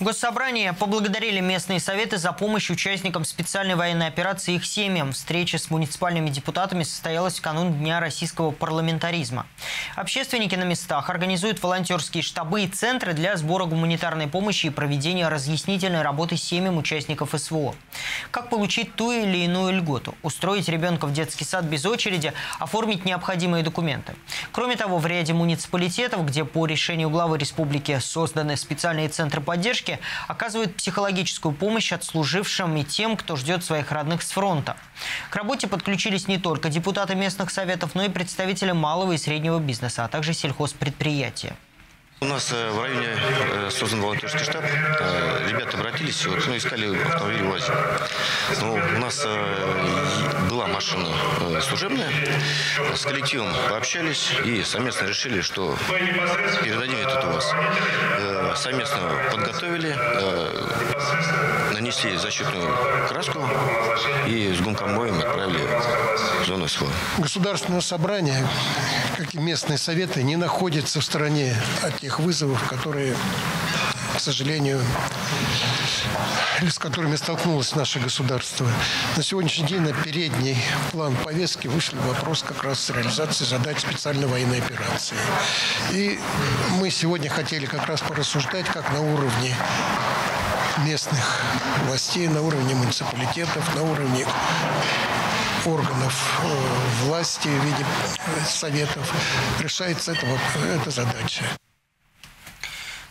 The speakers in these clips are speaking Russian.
В Госсобрании поблагодарили местные советы за помощь участникам специальной военной операции их семьям. Встреча с муниципальными депутатами состоялась в канун Дня российского парламентаризма. Общественники на местах организуют волонтерские штабы и центры для сбора гуманитарной помощи и проведения разъяснительной работы семьям участников СВО. Как получить ту или иную льготу? Устроить ребенка в детский сад без очереди, оформить необходимые документы. Кроме того, в ряде муниципалитетов, где по решению главы республики созданы специальные центры поддержки, оказывают психологическую помощь отслужившим и тем, кто ждет своих родных с фронта. К работе подключились не только депутаты местных советов, но и представители малого и среднего бизнеса, а также сельхозпредприятия. У нас э, в районе э, создан волонтерский штаб. Э, ребята обратились, вот, ну, искали автомобиль УАЗик. Но у нас была машина служебная. С коллективом пообщались и совместно решили, что передадим этот УАЗ. Совместно подготовили, нанесли защитную краску и с гумкомбоем отправили в зону СВО. Государственное собрание, как и местные советы, не находятся в стороне от тех вызовов, которые, к сожалению, с которыми столкнулось наше государство. На сегодняшний день на передний план повестки вышли вопрос как раз реализации задач специальной военной операции. И мы сегодня хотели как раз порассуждать, как на уровне местных властей, на уровне муниципалитетов, на уровне органов э, власти в виде советов решается эта, эта задача.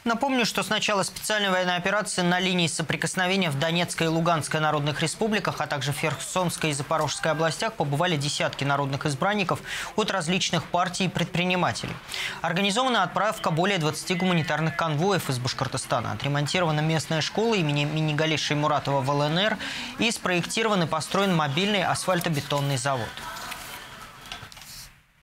Напомню, что с начала специальной военной операции на линии соприкосновения в Донецкой и Луганской народных республиках, а также в Херсонской и Запорожской областях побывали десятки народных избранников от различных партий и предпринимателей. Организована отправка более 20 гуманитарных конвоев из Башкортостана. Отремонтирована местная школа имени Минигалиши Муратова в ЛНР и спроектирован и построен мобильный асфальтобетонный завод.